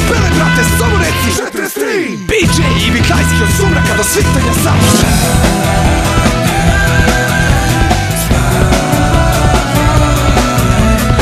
Spele brate, samo reci. 43 BJ i Bikajski od sumraka do svitanja samoše